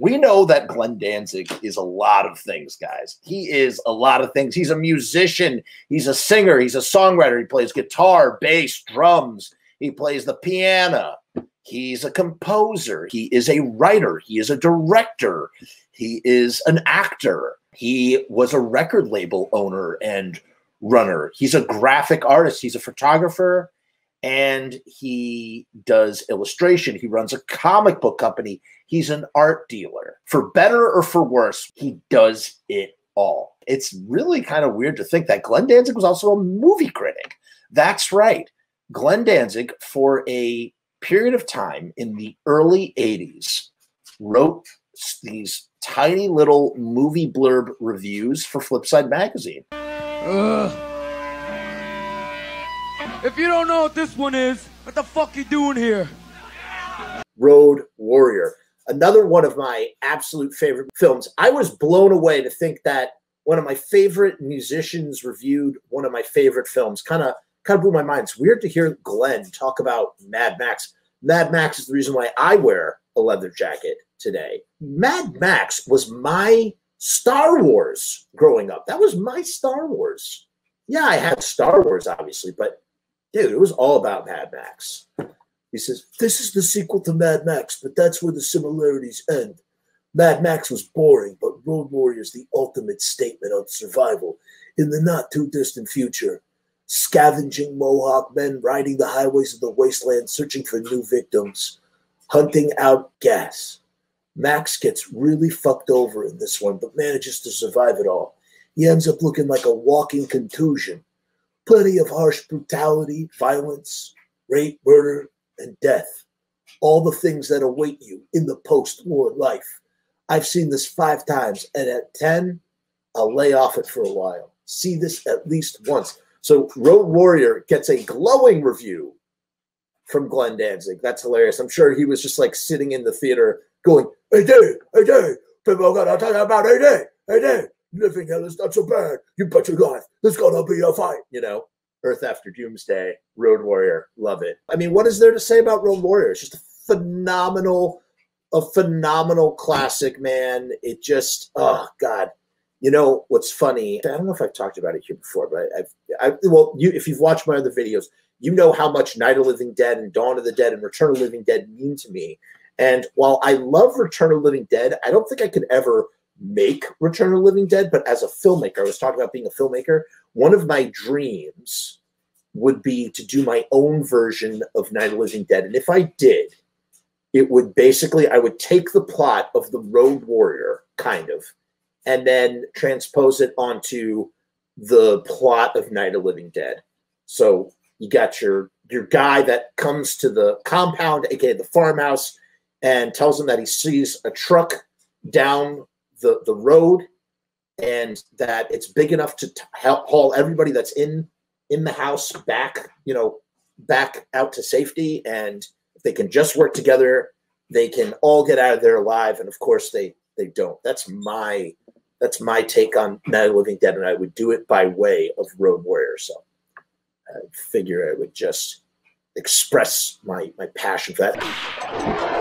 We know that Glenn Danzig is a lot of things, guys. He is a lot of things. He's a musician, he's a singer, he's a songwriter. He plays guitar, bass, drums, he plays the piano. He's a composer, he is a writer, he is a director, he is an actor. He was a record label owner and runner. He's a graphic artist, he's a photographer, and he does illustration. He runs a comic book company. He's an art dealer. For better or for worse, he does it all. It's really kind of weird to think that Glenn Danzig was also a movie critic. That's right. Glenn Danzig, for a period of time in the early 80s, wrote these tiny little movie blurb reviews for Flipside magazine. Ugh. If you don't know what this one is, what the fuck you doing here? Road Warrior, another one of my absolute favorite films. I was blown away to think that one of my favorite musicians reviewed one of my favorite films. Kind of kind of blew my mind. It's weird to hear Glenn talk about Mad Max. Mad Max is the reason why I wear a leather jacket today. Mad Max was my Star Wars growing up. That was my Star Wars. Yeah, I had Star Wars, obviously, but dude, it was all about Mad Max. He says, This is the sequel to Mad Max, but that's where the similarities end. Mad Max was boring, but Road Warrior is the ultimate statement on survival in the not too distant future. Scavenging Mohawk men riding the highways of the wasteland searching for new victims, hunting out gas. Max gets really fucked over in this one, but manages to survive it all. He ends up looking like a walking contusion. Plenty of harsh brutality, violence, rape, murder, and death. All the things that await you in the post war life. I've seen this five times, and at 10, I'll lay off it for a while. See this at least once. So, Road Warrior gets a glowing review from Glenn Danzig. That's hilarious. I'm sure he was just like sitting in the theater going, Hey, Dave, hey, Dave, people are going to talk about, hey, Dave, hey, Dave, living hell is not so bad. You bet your life. There's to be a fight, you know? Earth After Doomsday, Road Warrior, love it. I mean, what is there to say about Road Warrior? It's just a phenomenal, a phenomenal classic, man. It just, oh God. You know what's funny? I don't know if I've talked about it here before, but I've, I, well, you if you've watched my other videos, you know how much Night of Living Dead and Dawn of the Dead and Return of Living Dead mean to me. And while I love Return of Living Dead, I don't think I could ever make Return of Living Dead. But as a filmmaker, I was talking about being a filmmaker one of my dreams would be to do my own version of Night of Living Dead. And if I did, it would basically, I would take the plot of The Road Warrior, kind of, and then transpose it onto the plot of Night of Living Dead. So you got your your guy that comes to the compound, aka the farmhouse, and tells him that he sees a truck down the, the road and that it's big enough to t- haul everybody that's in in the house back, you know, back out to safety. And if they can just work together, they can all get out of there alive. And of course, they they don't. That's my that's my take on Night of Living Dead, and I would do it by way of Road Warrior. So I figure I would just express my my passion for that.